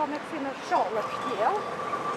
I'm not seeing a là, puis, here.